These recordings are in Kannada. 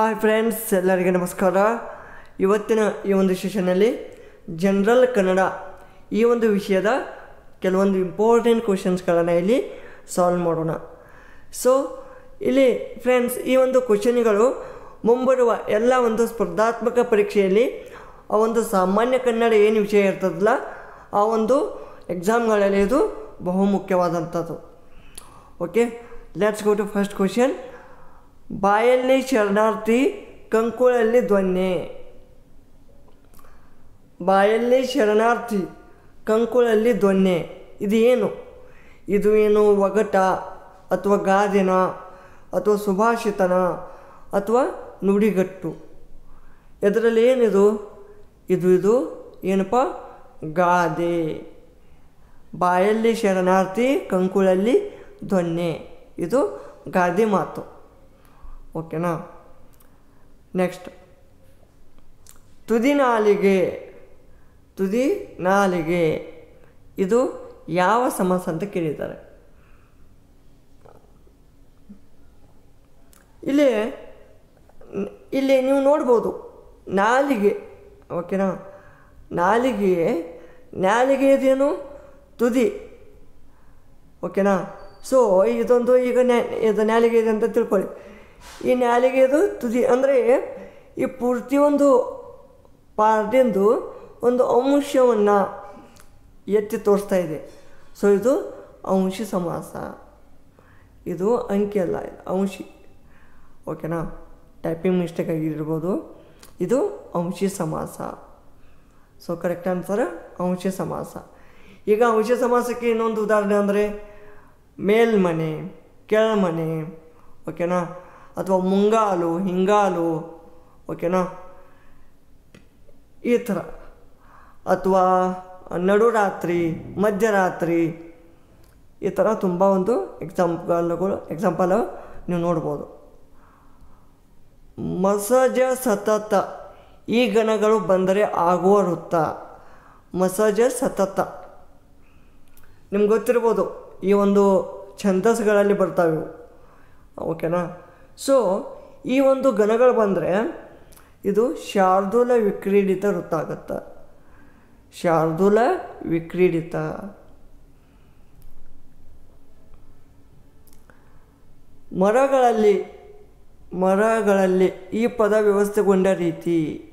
ಹಾಯ್ ಫ್ರೆಂಡ್ಸ್ ಎಲ್ಲರಿಗೆ ನಮಸ್ಕಾರ. ಇವತ್ತಿನ ಈ ಒಂದು ಸೆಷನಲ್ಲಿ ಜನರಲ್ ಕನ್ನಡ ಈ ಒಂದು ವಿಷಯದ ಕೆಲವೊಂದು ಇಂಪಾರ್ಟೆಂಟ್ ಕ್ವಶನ್ಸ್ಗಳನ್ನು ಇಲ್ಲಿ ಸಾಲ್ವ್ ಮಾಡೋಣ. ಸೊ ಇಲ್ಲಿ ಫ್ರೆಂಡ್ಸ್ ಈ ಒಂದು ಕ್ವಶನ್ಗಳು ಮುಂಬರುವ ಎಲ್ಲ ಒಂದು ಸ್ಪರ್ಧಾತ್ಮಕ ಪರೀಕ್ಷೆಯಲ್ಲಿ ಆ ಒಂದು ಸಾಮಾನ್ಯ ಕನ್ನಡ ಏನು ವಿಷಯ ಇರ್ತದಲ್ಲ, ಆ ಒಂದು ಎಕ್ಸಾಮ್ಗಳಲ್ಲಿ ಇದು ಬಹುಮುಖ್ಯವಾದಂಥದ್ದು okay let's go to first question ಬಾಯಲ್ಲಿ ಶರಣಾರ್ಥಿ, ಕಂಕುಳಲ್ಲಿ ಧ್ವನ್ನೆ ಬಾಯಲ್ಲಿ ಶರಣಾರ್ಥಿ, ಕಂಕುಳಲ್ಲಿ ಧ್ವನ್ನೆ ಇದು ಏನು? ಇದು ಏನು ಒಗಟ ಅಥವಾ ಗಾದೆನ ಅಥವಾ ಸುಭಾಷಿತನ ಅಥವಾ ನುಡಿಗಟ್ಟು? ಇದರಲ್ಲಿ ಏನಿದು? ಇದು ಇದು ಏನಪ್ಪ? ಗಾದೆ. ಬಾಯಲ್ಲಿ ಶರಣಾರ್ಥಿ, ಕಂಕುಳಲ್ಲಿ ಧ್ವನ್ನೆ ಇದು ಗಾದೆ ಮಾತು. ಓಕೆನಾ ನೆಕ್ಸ್ಟ್ ತುದಿ ನಾಲಿಗೆ ತುದಿ ನಾಲಿಗೆ ಇದು ಯಾವ ಸಮಾಸ ಅಂತ ಕೇಳಿದ್ದಾರೆ. ಇಲ್ಲಿ ಇಲ್ಲಿ ನೀವು ನೋಡ್ಬೋದು, ನಾಲಿಗೆ ಓಕೆನಾ ನಾಲಿಗೆ ನಾಲಿಗೆ ಇದೇನು? ತುದಿ. ಓಕೆನಾ ಸೊ ಇದೊಂದು ಈಗ ನ್ಯಾ, ಇದು ನಾಲಿಗೆ ಇದೆ ಅಂತ ತಿಳ್ಕೊಳ್ಳಿ. ಈ ನಾಲಿಗೆದು ತುದಿ ಅಂದರೆ ಈ ಪೂರ್ತಿ ಒಂದು ಪಾರ್ಟಿಂದು ಒಂದು ಅಂಶವನ್ನು ಎತ್ತಿ ತೋರಿಸ್ತಾ ಇದೆ. ಸೊ ಇದು ಅಂಶಿ ಸಮಾಸ. ಇದು ಅಂಕಿ ಅಲ್ಲ, ಅಂಶಿ. ಓಕೆನಾ ಟೈಪಿಂಗ್ ಮಿಸ್ಟೇಕ್ ಆಗಿರ್ಬೋದು. ಇದು ಅಂಶಿ ಸಮಾಸ. ಸೊ ಕರೆಕ್ಟ್ ಆನ್ಸರ್ ಅಂಶಿ ಸಮಾಸ. ಈಗ ಅಂಶಿ ಸಮಾಸಕ್ಕೆ ಇನ್ನೊಂದು ಉದಾಹರಣೆ ಅಂದರೆ ಮೇಲ್ಮನೆ, ಕೆಳಮನೆ. ಓಕೆನಾ ಅಥವಾ ಮುಂಗಾಲು, ಹಿಂಗಾಲು ಓಕೆನಾ ಈ ಥರ. ಅಥವಾ ನಡುರಾತ್ರಿ, ಮಧ್ಯರಾತ್ರಿ, ಈ ಥರ ತುಂಬ ಒಂದು ಎಕ್ಸಾಂಪಲ್ಗಳು ಎಕ್ಸಾಂಪಲ್ ನೀವು ನೋಡ್ಬೋದು. ಮಸಜ ಸತತ. ಈ ಗಣಗಳು ಬಂದರೆ ಆಗುವ ವೃತ್ತ. ಮಸಜ ಸತತ. ನಿಮ್ಗೆ ಗೊತ್ತಿರ್ಬೋದು, ಈ ಒಂದು ಛಂದಸ್ಗಳಲ್ಲಿ ಬರ್ತಾವೆ ಓಕೆನಾ ಸೊ ಈ ಒಂದು ಗಣಗಳು ಬಂದರೆ ಇದು ಶಾರ್ದೂಲ ವಿಕ್ರೀಡಿತ ವೃತ್ತ ಆಗುತ್ತೆ. ಶಾರ್ದೂಲ ವಿಕ್ರೀಡಿತ. ಮರಗಳಲ್ಲಿ ಮರಗಳಲ್ಲಿ ಈ ಪದ ವ್ಯವಸ್ಥೆಗೊಂಡ ರೀತಿ.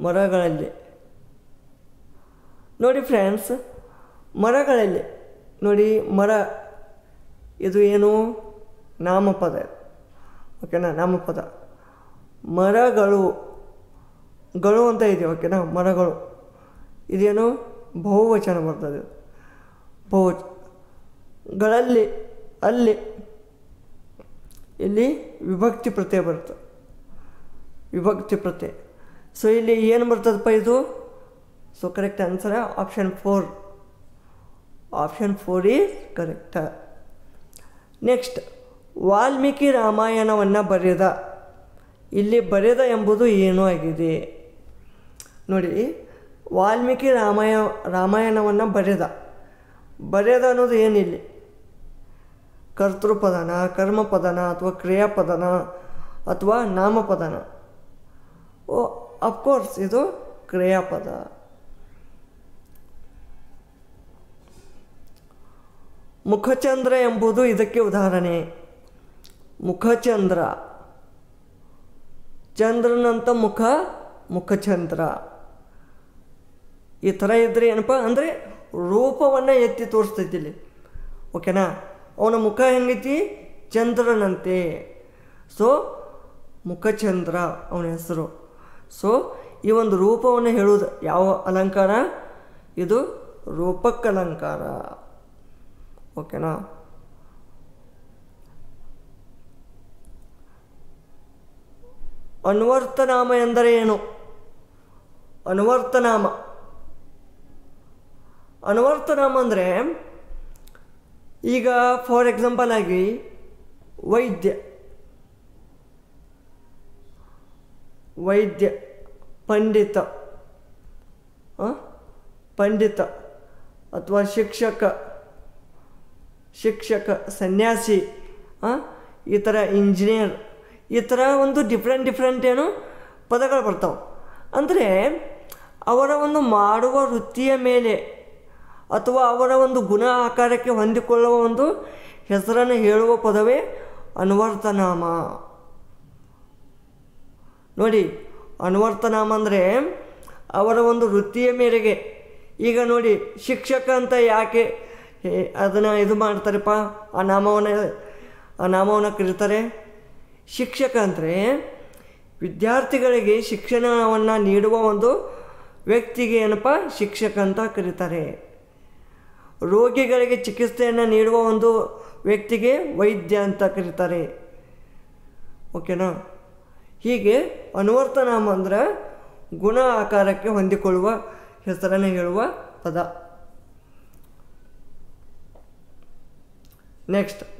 ಮರಗಳಲ್ಲಿ. ನೋಡಿ ಫ್ರೆಂಡ್ಸ್, ಮರಗಳಲ್ಲಿ, ನೋಡಿ ಮರ, ಇದು ಏನು? ನಾಮಪದ. ಓಕೆನಾ? ನಾಮಪದ ಮರಗಳು. ಗಳು ಅಂತ ಇದೆ ಓಕೆನಾ? ಮರಗಳು. ಇದೇನು? ಬಹುವಚನ ಬರ್ತದೆ. ಬಹುವಚ, ಗಳಲ್ಲಿ, ಅಲ್ಲಿ, ಇಲ್ಲಿ ವಿಭಕ್ತಿ ಪ್ರತ್ಯಯ ಬರುತ್ತೆ. ವಿಭಕ್ತಿ ಪ್ರತ್ಯಯ. ಸೊ ಇಲ್ಲಿ ಏನು ಬರ್ತದಪ್ಪ ಇದು? So correct answer option four option four is correct next Valmiki ರಾಮಾಯಣವನ್ನು ಬರೆದ. ಇಲ್ಲಿ ಬರೆದ ಎಂಬುದು ಏನೂ ಆಗಿದೆ. ನೋಡಿ, ವಾಲ್ಮೀಕಿ ರಾಮಾಯ, ರಾಮಾಯಣವನ್ನು ಬರೆದ. ಬರೆದ ಅನ್ನೋದು ಏನಿಲ್ಲ? ಕರ್ತೃಪದನ, ಕರ್ಮಪದನ ಅಥವಾ ಕ್ರಿಯಾಪದನ ಅಥವಾ ನಾಮಪದನ? ಓ ಅಫ್ಕೋರ್ಸ್ ಇದು ಕ್ರಿಯಾಪದ. ಮುಖಚಂದ್ರ ಎಂಬುದು ಇದಕ್ಕೆ ಉದಾಹರಣೆ. ಮುಖಚಂದ್ರ. ಚಂದ್ರನಂತ ಮುಖ, ಮುಖಚಂದ್ರ. ಈ ಥರ ಇದ್ದರೆ ಏನಪ್ಪ ಅಂದರೆ ರೂಪವನ್ನು ಎತ್ತಿ ತೋರಿಸ್ತೈತಿ ಇಲ್ಲಿ. ಓಕೆನಾ? ಅವನ ಮುಖ ಹೆಂಗೈತಿ? ಚಂದ್ರನಂತೆ. ಸೊ ಮುಖಚಂದ್ರ ಅವನ ಹೆಸರು. ಸೊ ಈ ಒಂದು ರೂಪವನ್ನು ಹೇಳುವುದು ಯಾವ ಅಲಂಕಾರ? ಇದು ರೂಪಕ್ಕಲಂಕಾರ. ಓಕೆನಾ? ಅನ್ವರ್ತನಾಮ ಎಂದರೆ ಏನು ಅನ್ವರ್ತನಾಮ ಅನ್ವರ್ತನಾಮ ಅಂದರೆ ಈಗ ಫಾರ್ ಎಕ್ಸಾಂಪಲ್ ಆಗಿ ವೈದ್ಯ ವೈದ್ಯ, ಪಂಡಿತ? ಪಂಡಿತ ಅಥವಾ ಶಿಕ್ಷಕ ಶಿಕ್ಷಕ, ಸನ್ಯಾಸಿ? ಈ ಥರ ಇಂಜಿನಿಯರ್ ಈ ಥರ ಒಂದು ಡಿಫ್ರೆಂಟ್ ಡಿಫ್ರೆಂಟ್ ಏನು ಪದಗಳು ಬರ್ತಾವೆ. ಅಂದರೆ ಅವರ ಒಂದು ಮಾಡುವ ವೃತ್ತಿಯ ಮೇಲೆ ಅಥವಾ ಅವರ ಒಂದು ಗುಣ ಆಕಾರಕ್ಕೆ ಹೊಂದಿಕೊಳ್ಳುವ ಒಂದು ಹೆಸರನ್ನು ಹೇಳುವ ಪದವೇ ಅನ್ವರ್ತನಾಮ. ನೋಡಿ, ಅನ್ವರ್ತನಾಮ ಅಂದರೆ ಅವರ ಒಂದು ವೃತ್ತಿಯ ಮೇರೆಗೆ. ಈಗ ನೋಡಿ, ಶಿಕ್ಷಕ ಅಂತ ಯಾಕೆ ಅದನ್ನು ಇದು ಮಾಡ್ತಾರಪ್ಪ? ಆ ನಾಮವನ್ನು ಆ ನಾಮವನ್ನು ಕರೀತಾರೆ? ಶಿಕ್ಷಕ ಅಂದರೆ ವಿದ್ಯಾರ್ಥಿಗಳಿಗೆ ಶಿಕ್ಷಣವನ್ನು ನೀಡುವ ಒಂದು ವ್ಯಕ್ತಿಗೆ ಏನಪ್ಪ ಶಿಕ್ಷಕ ಅಂತ ಕರೀತಾರೆ. ರೋಗಿಗಳಿಗೆ ಚಿಕಿತ್ಸೆಯನ್ನು ನೀಡುವ ಒಂದು ವ್ಯಕ್ತಿಗೆ ವೈದ್ಯ ಅಂತ ಕರೀತಾರೆ. ಓಕೆನಾ? ಹೀಗೆ ಅನುವರ್ತನಾಮ ಅಂದ್ರೆ ಗುಣ ಆಕಾರಕ್ಕೆ ಹೊಂದಿಕೊಳ್ಳುವ ಹೆಸರನ್ನು ಹೇಳುವ ಪದ. ನೆಕ್ಸ್ಟ್.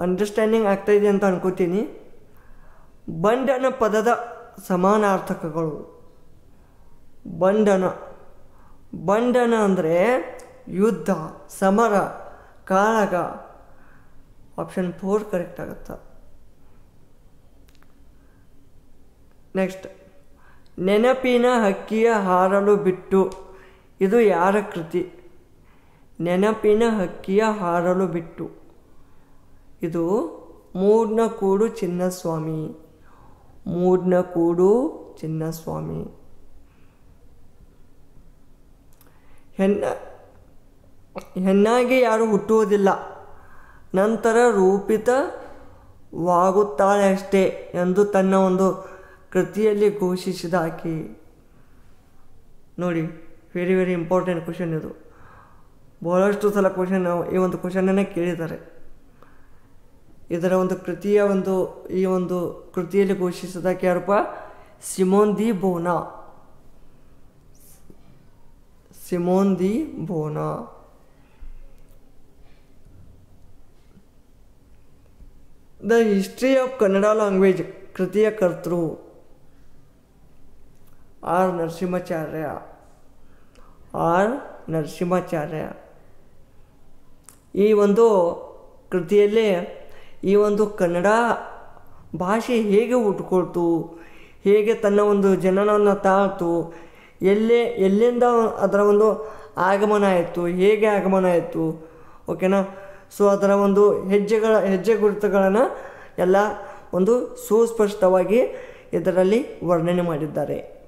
ಅಂಡರ್ಸ್ಟ್ಯಾಂಡಿಂಗ್ ಆಗ್ತಾ ಇದೆ ಅಂತ ಅನ್ಕೋತೀನಿ. ಬಂಡನ ಪದದ ಸಮಾನಾರ್ಥಕಗಳು. ಬಂಡನ ಬಂಡನ ಅಂದರೆ ಯುದ್ಧ, ಸಮರ, ಕಾಳಗ. ಆಪ್ಷನ್ ಫೋರ್ ಕರೆಕ್ಟ್ ಆಗುತ್ತೆ? ನೆಕ್ಸ್ಟ್ ನೆನಪಿನ ಹಕ್ಕಿಯ ಹಾರಲು ಬಿಟ್ಟು. ಇದು ಯಾರ ಕೃತಿ? ನೆನಪಿನ ಹಕ್ಕಿಯ ಹಾರಲು ಬಿಟ್ಟು. ಇದು ಮೂಡ್ನ ಕೂಡು ಚಿನ್ನಸ್ವಾಮಿ. ಮೂಡ್ನ ಕೂಡು ಚಿನ್ನಸ್ವಾಮಿ. ಹೆಣ್ಣ, ಹೆಣ್ಣಾಗಿ ಯಾರು ಹುಟ್ಟುವುದಿಲ್ಲ. ನಂತರ ರೂಪಿತವಾಗುತ್ತಾಳೆ ಅಷ್ಟೇ ಎಂದು ತನ್ನ ಒಂದು ಕೃತಿಯಲ್ಲಿ ಘೋಷಿಸಿದ ಆಕೆ. ನೋಡಿ ವೆರಿ ವೆರಿ ಇಂಪಾರ್ಟೆಂಟ್ ಕ್ವಶನ್ ಇದು. ಬಹಳಷ್ಟು ಸಲ ಕ್ವಶನ್ ಈ ಒಂದು ಕ್ವಶನನ್ನೇ ಕೇಳಿದ್ದಾರೆ. ಇದರ ಒಂದು ಕೃತಿಯ ಒಂದು, ಈ ಒಂದು ಕೃತಿಯಲ್ಲಿ ಘೋಷಿಸಿದ ಕ್ಯಾರಪ್ಪ Simone de Beauvoir. Simone de Beauvoir. The history of Kannada language, ಕೃತಿಯ ಕರ್ತೃ ಆರ್ ನರಸಿಂಹಾಚಾರ್ಯ. ಆರ್ ನರಸಿಂಹಾಚಾರ್ಯ. ಈ ಒಂದು ಕೃತಿಯಲ್ಲಿ ಈ ಒಂದು ಕನ್ನಡ ಭಾಷೆ ಹೇಗೆ ಹುಟ್ಕೊಳ್ತು ಹೇಗೆ ತನ್ನ ಒಂದು ಜನನವನ್ನು ತಾಳ್ತು, ಎಲ್ಲೇ, ಎಲ್ಲಿಂದ ಅದರ ಒಂದು ಆಗಮನ ಆಯಿತು, ಹೇಗೆ ಆಗಮನ ಆಯಿತು ಓಕೆನಾ ಸೊ ಅದರ ಒಂದು ಹೆಜ್ಜೆಗಳ, ಹೆಜ್ಜೆ ಗುರುತುಗಳನ್ನು ಎಲ್ಲ ಒಂದು ಸುಸ್ಪಷ್ಟವಾಗಿ ಇದರಲ್ಲಿ ವರ್ಣನೆ ಮಾಡಿದ್ದಾರೆ.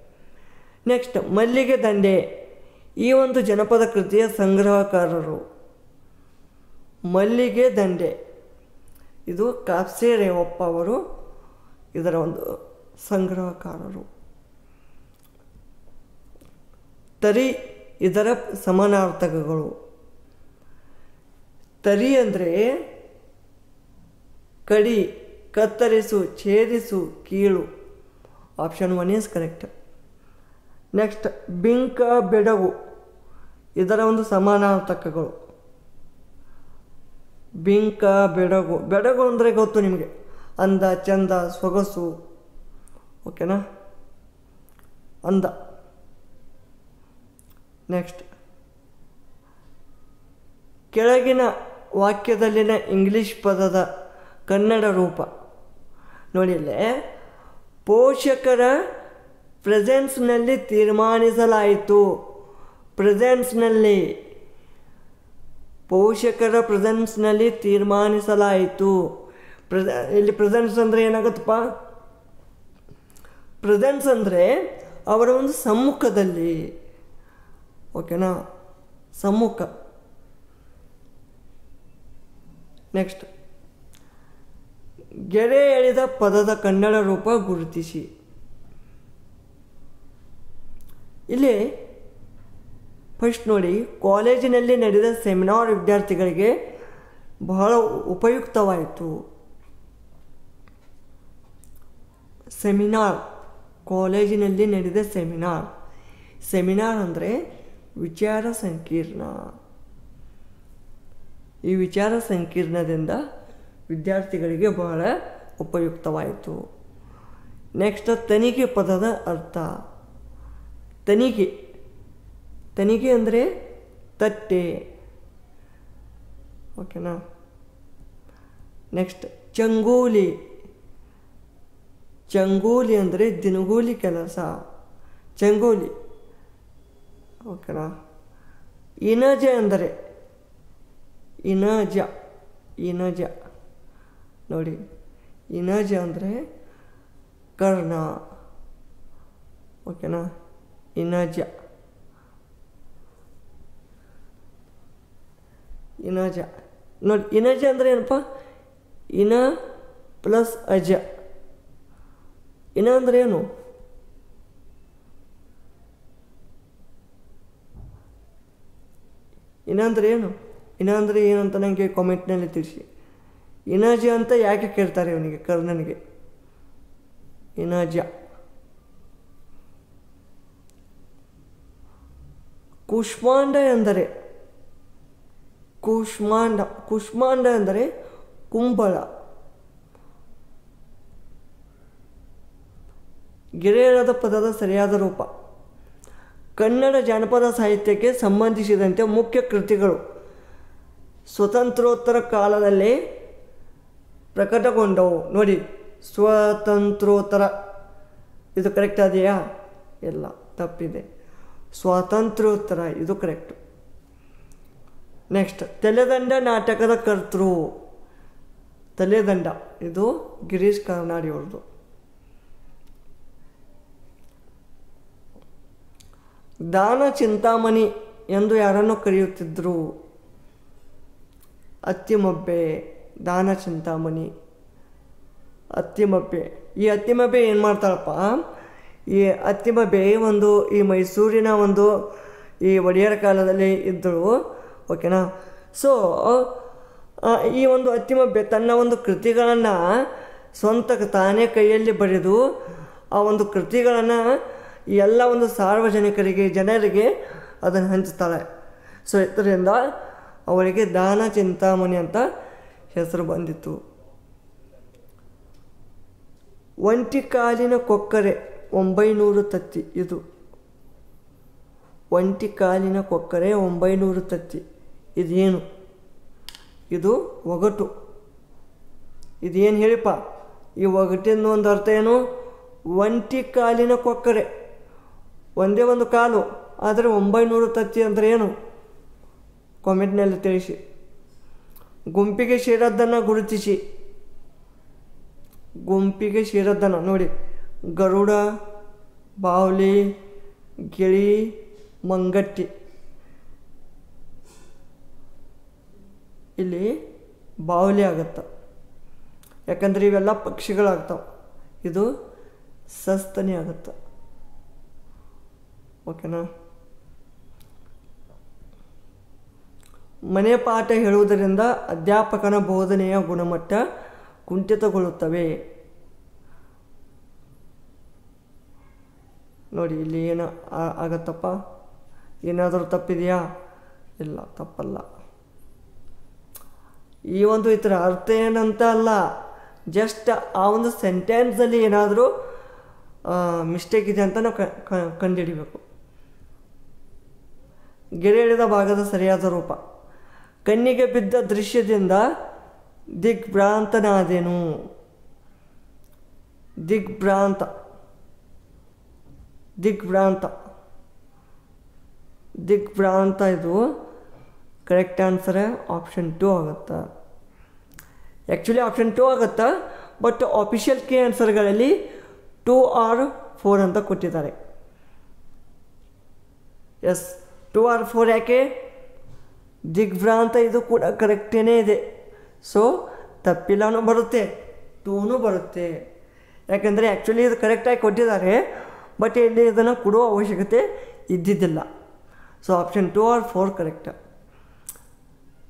ನೆಕ್ಸ್ಟ್ ಮಲ್ಲಿಗೆ ದಂಡೆ. ಈ ಒಂದು ಜನಪದ ಕೃತಿಯ ಸಂಗ್ರಹಕಾರರು ಮಲ್ಲಿಗೆ ದಂಡೆ. ಇದು ಕಾಪ್ಸೆ ರೇವಪ್ಪ ಅವರು ಇದರ ಒಂದು ಸಂಗ್ರಹಕಾರರು. ತರಿ ಇದರ ಸಮಾನಾರ್ಥಕಗಳು. ತರಿ ಅಂದರೆ ಕಡಿ, ಕತ್ತರಿಸು, ಛೇದಿಸು, ಕೀಳು. Option one is correct next ಬಿಂಕ ಬೆಡವು ಇದರ ಒಂದು ಸಮಾನಾರ್ಥಕಗಳು. ಬಿಂಕ, ಬೆಡಗು ಬೆಡಗು ಅಂದರೆ ಗೊತ್ತು ನಿಮಗೆ. ಅಂದ, ಚಂದ, ಸೊಗಸು. ಓಕೆನಾ ಅಂದ. ನೆಕ್ಸ್ಟ್ ಕೆಳಗಿನ ವಾಕ್ಯದಲ್ಲಿನ ಇಂಗ್ಲಿಷ್ ಪದದ ಕನ್ನಡ ರೂಪ. ನೋಡಿ ಅಲ್ಲೇ. ಪೋಷಕರ ಪ್ರೆಸೆನ್ಸ್ನಲ್ಲಿ ತೀರ್ಮಾನಿಸಲಾಯಿತು. ಪ್ರೆಸೆನ್ಸ್ನಲ್ಲಿ ಪೋಷಕರ ಪ್ರೆಸೆನ್ಸ್ನಲ್ಲಿ ತೀರ್ಮಾನಿಸಲಾಯಿತು. ಪ್ರೆಸ ಇಲ್ಲಿ ಪ್ರೆಸೆನ್ಸ್ ಅಂದರೆ ಏನಾಗುತ್ತಪ್ಪ? ಪ್ರೆಸೆನ್ಸ್ ಅಂದರೆ ಅವರ ಒಂದು ಸಮ್ಮುಖದಲ್ಲಿ ಓಕೆನಾ ಸಮ್ಮುಖ. ನೆಕ್ಸ್ಟ್ ಗೆರೆ ಎಳೆದ ಪದದ ಕನ್ನಡ ರೂಪ ಗುರುತಿಸಿ. ಇಲ್ಲಿ ಫಸ್ಟ್ ನೋಡಿ, ಕಾಲೇಜಿನಲ್ಲಿ ನಡೆದ ಸೆಮಿನಾರ್ ವಿದ್ಯಾರ್ಥಿಗಳಿಗೆ ಬಹಳ ಉಪಯುಕ್ತವಾಯಿತು. ಸೆಮಿನಾರ್, ಕಾಲೇಜಿನಲ್ಲಿ ನಡೆದ ಸೆಮಿನಾರ್. ಸೆಮಿನಾರ್ ಅಂದರೆ ವಿಚಾರ ಸಂಕೀರ್ಣ. ಈ ವಿಚಾರ ಸಂಕೀರ್ಣದಿಂದ ವಿದ್ಯಾರ್ಥಿಗಳಿಗೆ ಬಹಳ ಉಪಯುಕ್ತವಾಯಿತು. ನೆಕ್ಸ್ಟ್ ತನಿಖೆ ಪದದ ಅರ್ಥ. ತನಿಖೆ ತನಿಖೆ ಅಂದರೆ ತಟ್ಟೆ. ಓಕೆನಾ ನೆಕ್ಸ್ಟ್ ಚಂಗೋಲಿ. ಚಂಗೋಲಿ ಅಂದರೆ ದಿನಗೂಲಿ ಕೆಲಸ. ಚಂಗೋಲಿ. ಓಕೆನಾ ಇನಜ ಅಂದರೆ? ಇನಜ. ಇನಜ. ನೋಡಿ, ಇನಜ ಅಂದರೆ ಕರ್ಣ. ಓಕೆನಾ ಇನಜ. ಇನಜ. ನೋಡಿ, ಇನಜ ಅಂದರೆ ಏನಪ್ಪ? ಇನ ಪ್ಲಸ್ ಅಜ. ಇನ ಅಂದರೆ ಏನು? ಇನ ಅಂದರೆ ಏನು? ಇನ ಅಂದರೆ ಏನಂತ ನನಗೆ ಕಾಮೆಂಟ್ನಲ್ಲಿ ತಿಳಿಸಿ. ಇನಜ ಅಂತ ಯಾಕೆ ಕೇಳ್ತಾರೆ ಇವನಿಗೆ, ಕರ್ಣನಿಗೆ? ಇನಜ. ಕುಷ್ಮಾಂಡ ಎಂದರೆ ಕುಷ್ಮಾಂಡ ಕುಷ್ಮಾಂಡ ಅಂದರೆ ಕುಂಬಳ. ಗೆರೆಯರದ ಪದದ ಸರಿಯಾದ ರೂಪ. ಕನ್ನಡ ಜಾನಪದ ಸಾಹಿತ್ಯಕ್ಕೆ ಸಂಬಂಧಿಸಿದಂತೆ ಮುಖ್ಯ ಕೃತಿಗಳು. ಸ್ವತಂತ್ರೋತ್ತರ ಕಾಲದಲ್ಲಿ ಪ್ರಕಟಗೊಂಡವು. ನೋಡಿ, ಸ್ವತಂತ್ರೋತ್ತರ. ಇದು ಕರೆಕ್ಟ್ ಅದೆಯಾ ಎಲ್ಲ ತಪ್ಪಿದೆ. ಸ್ವಾತಂತ್ರ್ಯೋತ್ತರ, ಇದು ಕರೆಕ್ಟ್ ನೆಕ್ಸ್ಟ್ ತಲೆದಂಡ ನಾಟಕದ ಕರ್ತೃ ತಲೆದಂಡ ಇದು ಗಿರೀಶ್ ಕಾರ್ನಾಡಿಯವ್ರದ್ದು ದಾನ ಚಿಂತಾಮಣಿ ಎಂದು ಯಾರನ್ನು ಕರೆಯುತ್ತಿದ್ದರು ಅತ್ತಿಮಬ್ಬೆ, ದಾನ ಚಿಂತಾಮಣಿ. ಅತ್ತಿಮಬ್ಬೆ. ಈ ಅತ್ತಿಮಬ್ಬೆ ಏನು ಮಾಡ್ತಾಳಪ್ಪ? ಈ ಅತ್ತಿಮಬ್ಬೆ ಒಂದು ಈ ಮೈಸೂರಿನ ಒಂದು ಈ ಒಡೆಯರ ಕಾಲದಲ್ಲಿ ಇದ್ದಳು. ಓಕೆನಾ? ಸೊ ಈ ಒಂದು ಅತ್ತಿಮಬ್ಬೆ ತನ್ನ ಒಂದು ಕೃತಿಗಳನ್ನು ಸ್ವಂತ ತಾನೇ ಕೈಯಲ್ಲಿ ಬರೆದು, ಆ ಒಂದು ಕೃತಿಗಳನ್ನು ಎಲ್ಲ ಒಂದು ಸಾರ್ವಜನಿಕರಿಗೆ, ಜನರಿಗೆ ಅದನ್ನು ಹಂಚುತ್ತಾಳೆ ಸೊ ಇದರಿಂದ ಅವರಿಗೆ ದಾನ ಚಿಂತಾಮಣಿ ಅಂತ ಹೆಸರು ಬಂದಿತ್ತು. ಒಂಟಿ ಕಾಲಿನ ಕೊಕ್ಕರೆ, ಒಂಬೈನೂರು ತತ್ತಿ ಇದು. ಒಂಟಿ ಕಾಲಿನ ಕೊಕ್ಕರೆ, ಒಂಬೈನೂರು ತತ್ತಿ. ಇದೇನು? ಇದು ಒಗಟು. ಇದೇನು ಹೇಳಿಪ್ಪ? ಈ ಒಗಟಿನ ಒಂದು ಅರ್ಥ ಏನು? ಒಂಟಿ ಕಾಲಿನ ಕೊಕ್ಕರೆ. ಒಂದೇ ಒಂದು ಕಾಲು, ಆದರೆ ಒಂಬೈನೂರು ತತ್ತಿ ಅಂದರೆ ಏನು? ಕಾಮೆಂಟ್ನಲ್ಲಿ ತಿಳಿಸಿ. ಗುಂಪಿಗೆ ಸೇರದ್ದನ್ನು ಗುರುತಿಸಿ. ಗುಂಪಿಗೆ ಸೇರದ್ದನ್ನು ನೋಡಿ. ಗರುಡ, ಬಾವಲಿ, ಗಿಳಿ, ಮಂಗಟ್ಟಿ. ಇಲ್ಲಿ ಬಾವಲಿ ಆಗುತ್ತೆ. ಯಾಕಂದರೆ ಇವೆಲ್ಲ ಪಕ್ಷಿಗಳಾಗ್ತಾವೆ. ಇದು ಸಸ್ತನಿ ಆಗುತ್ತೆ. ಓಕೆನಾ? ಮನೆ ಪಾಠ ಹೇಳುವುದರಿಂದ ಅಧ್ಯಾಪಕನ ಬೋಧನೆಯ ಗುಣಮಟ್ಟ ಕುಂಠಿತಗೊಳ್ಳುತ್ತವೆ. ನೋಡಿ, ಇಲ್ಲಿ ಏನು ಆಗತ್ತಪ್ಪ? ಏನಾದರೂ ತಪ್ಪಿದೆಯಾ? ಇಲ್ಲ, ತಪ್ಪಲ್ಲ. ಈ ಒಂದು ಇದರ ಅರ್ಥ ಏನಂತ ಅಲ್ಲ. ಜಸ್ಟ್ ಆ ಒಂದು ಸೆಂಟೆನ್ಸಲ್ಲಿ ಏನಾದರೂ ಮಿಸ್ಟೇಕ್ ಇದೆ ಅಂತ ನಾವು ಕಂಡುಹಿಡಿಬೇಕು. ಗೆರೆ ಎಳೆದ ಭಾಗದ ಸರಿಯಾದ ರೂಪ. ಕಣ್ಣಿಗೆ ಬಿದ್ದ ದೃಶ್ಯದಿಂದ ದಿಗ್ಭ್ರಾಂತನಾದೇನು. ದಿಗ್ಭ್ರಾಂತ. ದಿಗ್ಭ್ರಾಂತ. ದಿಗ್ಭ್ರಾಂತ ಇದು. ಕರೆಕ್ಟ್ ಆನ್ಸರ್ ಆಪ್ಷನ್ ಟು ಆಗುತ್ತೆ. ಆ್ಯಕ್ಚುಲಿ ಆಪ್ಷನ್ ಟು ಆಗುತ್ತೆ ಬಟ್ ಆಫಿಷಿಯಲ್ ಕೆ ಆನ್ಸರ್ಗಳಲ್ಲಿ ಟೂ ಆರ್ ಫೋರ್ ಅಂತ ಕೊಟ್ಟಿದ್ದಾರೆ. ಎಸ್ ಟೂ ಆರ್ ಫೋರ್ ಯಾಕೆ? ದಿಗ್ಭ್ರಾಂತ ಇದು ಕೂಡ ಕರೆಕ್ಟೇನೇ ಇದೆ. ಸೊ ತಪ್ಪಿಲ್ಲನೂ ಬರುತ್ತೆ ಟೂನು ಬರುತ್ತೆ. ಯಾಕೆಂದರೆ ಆ್ಯಕ್ಚುಲಿ ಇದು ಕರೆಕ್ಟಾಗಿ ಕೊಟ್ಟಿದ್ದಾರೆ ಬಟ್ ಇಲ್ಲಿ ಇದನ್ನು ಕೊಡುವ ಅವಶ್ಯಕತೆ ಇದ್ದಿದ್ದಿಲ್ಲ. So option two or four correct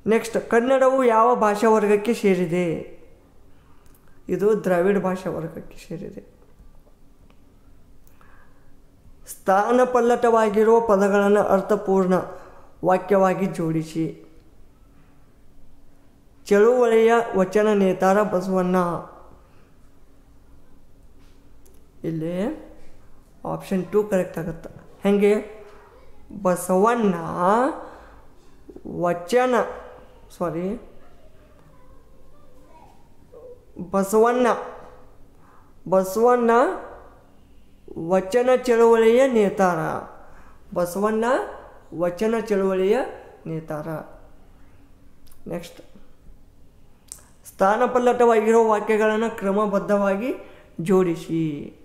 next ಕನ್ನಡವು ಯಾವ ಭಾಷಾ ವರ್ಗಕ್ಕೆ ಸೇರಿದೆ? ಇದು ದ್ರಾವಿಡ ಭಾಷಾ ವರ್ಗಕ್ಕೆ ಸೇರಿದೆ. ಸ್ಥಾನಪಲ್ಲಟವಾಗಿರುವ ಪದಗಳನ್ನು ಅರ್ಥಪೂರ್ಣ ವಾಕ್ಯವಾಗಿ ಜೋಡಿಸಿ. ಚಳುವಳಿಯ ವಚನ ನೇತಾರ ಬಸವಣ್ಣ. ಇಲ್ಲಿ ಆಪ್ಷನ್ ಟು ಕರೆಕ್ಟ್ ಆಗುತ್ತೆ. ಹೆಂಗೆ? ಬಸವಣ್ಣ ವಚನ ಸಾರಿ ಬಸವಣ್ಣ. ಬಸವಣ್ಣ ವಚನ ಚಳುವಳಿಯ ನೇತಾರ. ಬಸವಣ್ಣ ವಚನ ಚಳುವಳಿಯ ನೇತಾರ. ನೆಕ್ಸ್ಟ್ ಸ್ಥಾನಪಲ್ಲಟವಾಗಿರೋ ವಾಕ್ಯಗಳನ್ನು ಕ್ರಮಬದ್ಧವಾಗಿ ಜೋಡಿಸಿ.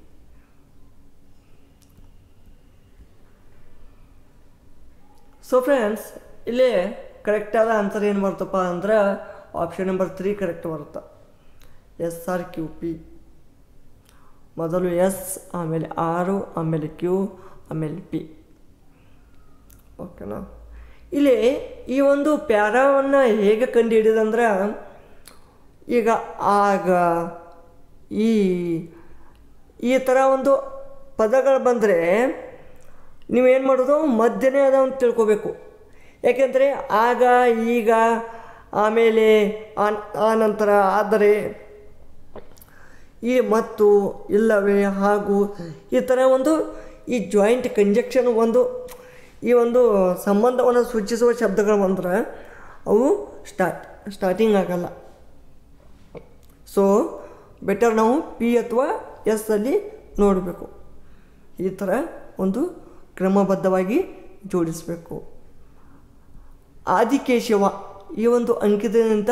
ಸೊ ಫ್ರೆಂಡ್ಸ್ ಇಲ್ಲಿ ಕರೆಕ್ಟಾದ ಆನ್ಸರ್ ಏನು ಬರ್ತಪ್ಪ ಅಂದ್ರೆ ಆಪ್ಷನ್ ನಂಬರ್ ತ್ರೀ ಕರೆಕ್ಟ್ ಬರುತ್ತೆ. ಎಸ್ ಆರ್ ಕ್ಯೂ ಪಿ ಮೊದಲು ಎಸ್ ಆಮೇಲೆ ಆರು ಆಮೇಲೆ ಕ್ಯೂ ಆಮೇಲೆ ಪಿ ಓಕೆನಾ ಇಲ್ಲಿ ಈ ಒಂದು ಪ್ಯಾರಾವನ್ನು ಹೇಗೆ ಕಂಡುಹಿಡಿದಂದ್ರೆ ಈಗ ಆಗ, ಈ ಈ ಥರ ಒಂದು ಪದಗಳು ಬಂದರೆ ನೀವೇನು ಮಾಡೋದು? ಮಧ್ಯನೇ ಅದ ಅಂತ ತಿಳ್ಕೊಬೇಕು. ಯಾಕೆಂದರೆ ಆಗ, ಈಗ, ಆಮೇಲೆ ಆ- ನಂತರ ಆದರೆ ಈ ಮತ್ತು ಇಲ್ಲವೇ ಹಾಗೂ ಈ ಥರ ಒಂದು ಈ ಜಾಯಿಂಟ್ ಕಂಜಕ್ಷನ್ ಒಂದು, ಈ ಒಂದು ಸಂಬಂಧವನ್ನು ಸೂಚಿಸುವ ಶಬ್ದಗಳು ಬಂದ್ರೆ ಅವು ಸ್ಟಾರ್ಟ್ ಸ್ಟಾರ್ಟಿಂಗ್ ಆಗಲ್ಲ. ಸೊ ಬೆಟರ್ ನಾವು ಪಿ ಅಥವಾ ಎಸ್ ಅಲ್ಲಿ ನೋಡಬೇಕು. ಈ ಥರ ಒಂದು ಕ್ರಮಬದ್ಧವಾಗಿ ಜೋಡಿಸಬೇಕು. ಆದಿಕೇಶವ ಈ ಒಂದು ಅಂಕಿತದಿಂದ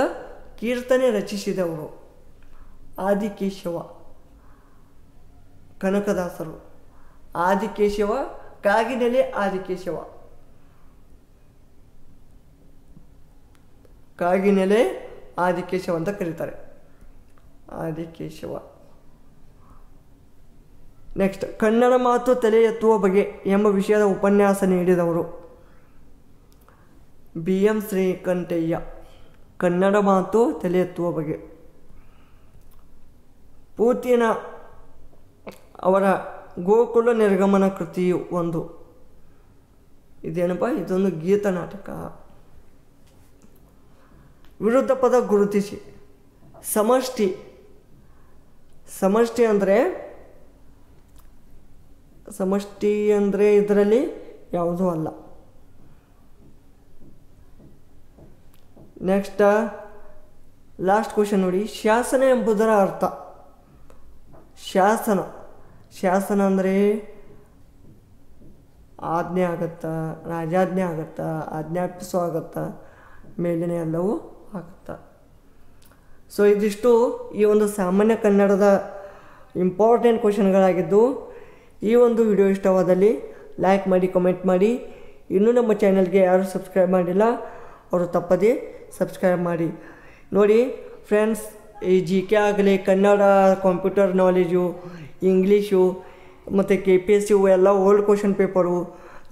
ಕೀರ್ತನೆ ರಚಿಸಿದವರು. ಆದಿಕೇಶವ, ಕನಕದಾಸರು. ಆದಿಕೇಶವ, ಕಾಗಿನೆಲೆ ಆದಿಕೇಶವ. ಕಾಗಿನೆಲೆ ಆದಿಕೇಶವ ಅಂತ ಕರೀತಾರೆ. ಆದಿಕೇಶವ. ನೆಕ್ಸ್ಟ್ ಕನ್ನಡ ಮಾತು ತಲೆ ಎತ್ತುವ ಬಗೆ ಎಂಬ ವಿಷಯದ ಉಪನ್ಯಾಸ ನೀಡಿದವರು. B M Srikantaiah. ಕನ್ನಡ ಮಾತು ತಲೆ ಎತ್ತುವ ಬಗೆ. ಪೂತಿನ ಅವರ ಗೋಕುಲ ನಿರ್ಗಮನ ಕೃತಿಯು ಒಂದು. ಇದೇನಪ್ಪ? ಇದೊಂದು ಗೀತ ನಾಟಕ. ವಿರುದ್ಧ ಪದ ಗುರುತಿಸಿ. ಸಮಷ್ಟಿ. ಸಮಷ್ಟಿ ಅಂದರೆ? ಸಮಷ್ಟಿ ಅಂದರೆ ಇದರಲ್ಲಿ ಯಾವುದೂ ಅಲ್ಲ. ನೆಕ್ಸ್ಟ್ ಲಾಸ್ಟ್ ಕ್ವಶನ್ ನೋಡಿ. ಶಾಸನ ಎಂಬುದರ ಅರ್ಥ. ಶಾಸನ. ಶಾಸನ ಅಂದರೆ ಆಜ್ಞೆ ಆಗತ್ತಾ, ರಾಜಾಜ್ಞೆ ಆಗತ್ತಾ, ಆಜ್ಞಾಪಿಸೋ ಆಗತ್ತಾ ಮೇಲಿನ ಎಲ್ಲವೂ ಆಗುತ್ತಾ. ಸೊ ಇದಿಷ್ಟು ಈ ಒಂದು ಸಾಮಾನ್ಯ ಕನ್ನಡದ ಇಂಪಾರ್ಟೆಂಟ್ ಕ್ವಶನ್ಗಳಾಗಿದ್ದು ಈ ಒಂದು ವಿಡಿಯೋ ಇಷ್ಟವಾದಲ್ಲಿ ಲೈಕ್ ಮಾಡಿ ಕಮೆಂಟ್ ಮಾಡಿ. ಇನ್ನೂ ನಮ್ಮ ಚಾನಲ್ಗೆ ಯಾರು ಸಬ್ಸ್ಕ್ರೈಬ್ ಮಾಡಿಲ್ಲ, ಅವರು ತಪ್ಪದೇ ಸಬ್ಸ್ಕ್ರೈಬ್ ಮಾಡಿ. ನೋಡಿ ಫ್ರೆಂಡ್ಸ್ ಈ ಜಿ ಕೆ ಆಗಲಿ, ಕನ್ನಡ ಕಂಪ್ಯೂಟರ್ ನಾಲೆಜು ಇಂಗ್ಲೀಷು ಮತ್ತು ಕೆ ಪಿ ಎಸ್ ಯು ಎಲ್ಲ old question paper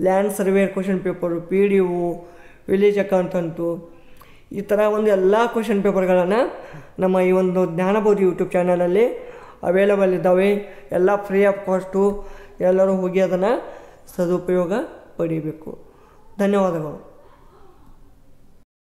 land surveyor question paper P D U village accountant ಅಂತು ಈ ಥರ ಒಂದು ಎಲ್ಲ ಕ್ವಶನ್ ಪೇಪರ್ಗಳನ್ನು ನಮ್ಮ ಈ ಒಂದು ಜ್ಞಾನಬೋಧಿ ಯೂಟ್ಯೂಬ್ ಚಾನಲಲ್ಲಿ ಅವೈಲಬಲ್ ಇದ್ದಾವೆ. ಎಲ್ಲ ಫ್ರೀ ಆಫ್ ಕಾಸ್ಟು ಎಲ್ಲರೂ ಹೋಗಿ ಅದನ್ನು ಸದುಪಯೋಗ ಪಡಿಬೇಕು. ಧನ್ಯವಾದಗಳು.